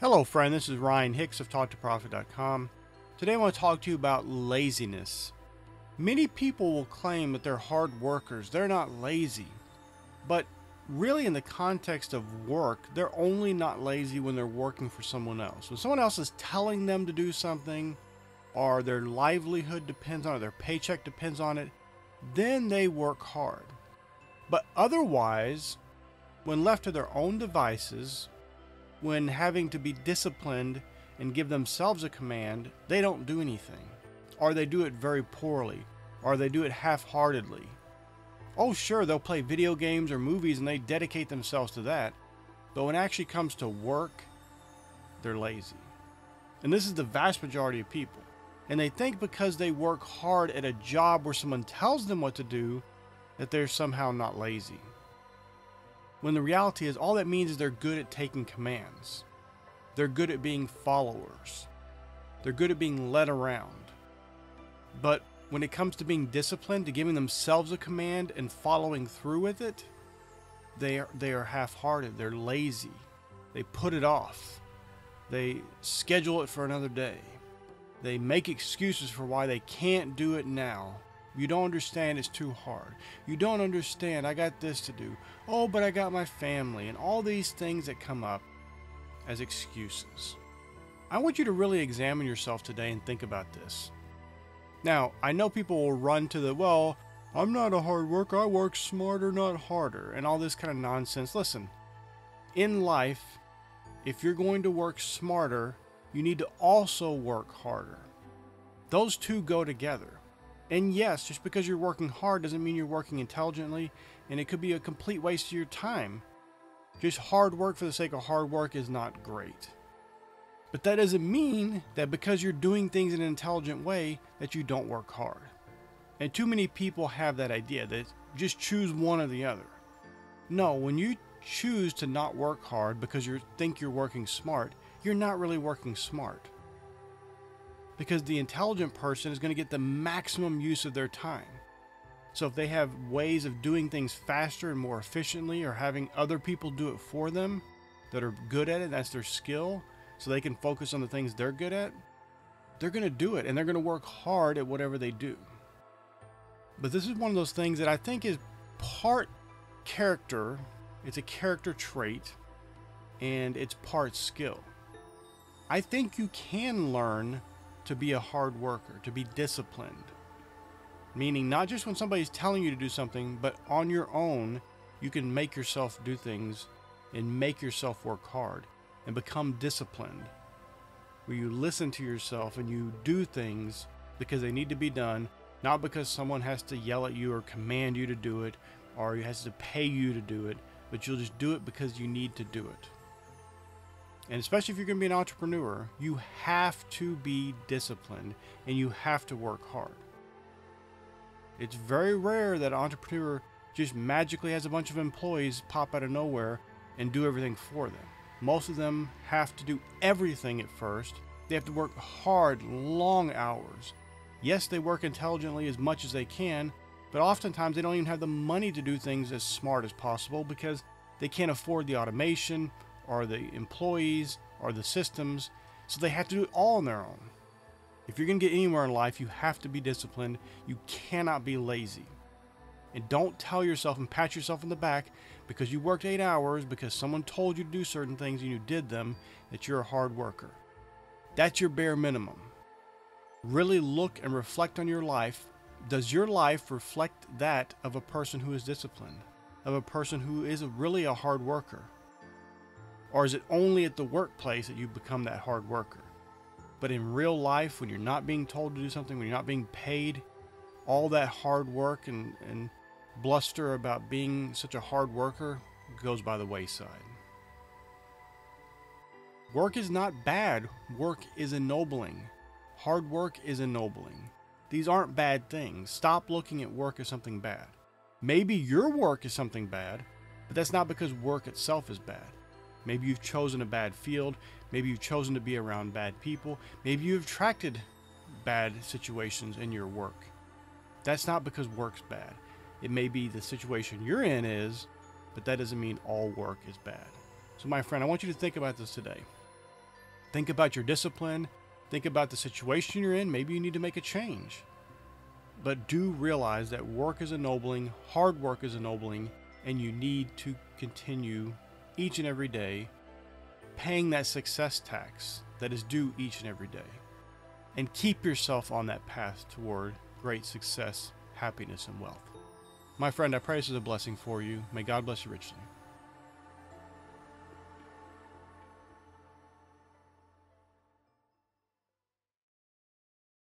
Hello, friend. This is Ryan Hicks of TaughtToProfit.com. Today I want to talk to you about laziness. Many people will claim that they're hard workers, they're not lazy. But really, in the context of work, they're only not lazy when they're working for someone else. When someone else is telling them to do something, or their livelihood depends on it, their paycheck depends on it, then they work hard. But otherwise, when left to their own devices, when having to be disciplined and give themselves a command, they don't do anything. Or they do it very poorly. Or they do it half heartedly. Oh, sure, they'll play video games or movies and they dedicate themselves to that. But when it actually comes to work, they're lazy. And this is the vast majority of people. And they think because they work hard at a job where someone tells them what to do, that they're somehow not lazy when the reality is all that means is they're good at taking commands. They're good at being followers. They're good at being led around. But when it comes to being disciplined, to giving themselves a command and following through with it, they are, they are half hearted. They're lazy. They put it off. They schedule it for another day. They make excuses for why they can't do it now you don't understand, it's too hard. You don't understand, I got this to do. Oh, but I got my family, and all these things that come up as excuses. I want you to really examine yourself today and think about this. Now, I know people will run to the, well, I'm not a hard worker, I work smarter, not harder, and all this kind of nonsense. Listen, in life, if you're going to work smarter, you need to also work harder. Those two go together. And yes, just because you're working hard doesn't mean you're working intelligently, and it could be a complete waste of your time. Just hard work for the sake of hard work is not great. But that doesn't mean that because you're doing things in an intelligent way that you don't work hard. And too many people have that idea that just choose one or the other. No, when you choose to not work hard because you think you're working smart, you're not really working smart because the intelligent person is going to get the maximum use of their time. So if they have ways of doing things faster and more efficiently or having other people do it for them that are good at it, that's their skill, so they can focus on the things they're good at, they're going to do it and they're going to work hard at whatever they do. But this is one of those things that I think is part character, it's a character trait, and it's part skill. I think you can learn to be a hard worker, to be disciplined. Meaning, not just when somebody's telling you to do something, but on your own, you can make yourself do things and make yourself work hard and become disciplined. Where you listen to yourself and you do things because they need to be done, not because someone has to yell at you or command you to do it or has to pay you to do it, but you'll just do it because you need to do it and especially if you're going to be an entrepreneur, you have to be disciplined and you have to work hard. It's very rare that an entrepreneur just magically has a bunch of employees pop out of nowhere and do everything for them. Most of them have to do everything at first. They have to work hard, long hours. Yes, they work intelligently as much as they can, but oftentimes they don't even have the money to do things as smart as possible because they can't afford the automation or the employees or the systems, so they have to do it all on their own. If you're going to get anywhere in life, you have to be disciplined. You cannot be lazy. And don't tell yourself and pat yourself on the back because you worked eight hours because someone told you to do certain things and you did them that you're a hard worker. That's your bare minimum. Really look and reflect on your life. Does your life reflect that of a person who is disciplined, of a person who is really a hard worker? Or is it only at the workplace that you become that hard worker? But in real life, when you're not being told to do something, when you're not being paid, all that hard work and, and bluster about being such a hard worker goes by the wayside. Work is not bad, work is ennobling. Hard work is ennobling. These aren't bad things. Stop looking at work as something bad. Maybe your work is something bad, but that's not because work itself is bad. Maybe you've chosen a bad field. Maybe you've chosen to be around bad people. Maybe you've attracted bad situations in your work. That's not because work's bad. It may be the situation you're in is, but that doesn't mean all work is bad. So, my friend, I want you to think about this today. Think about your discipline. Think about the situation you're in. Maybe you need to make a change. But do realize that work is ennobling, hard work is ennobling, and you need to continue each and every day paying that success tax that is due each and every day. And keep yourself on that path toward great success, happiness, and wealth. My friend, I pray this is a blessing for you. May God bless you richly.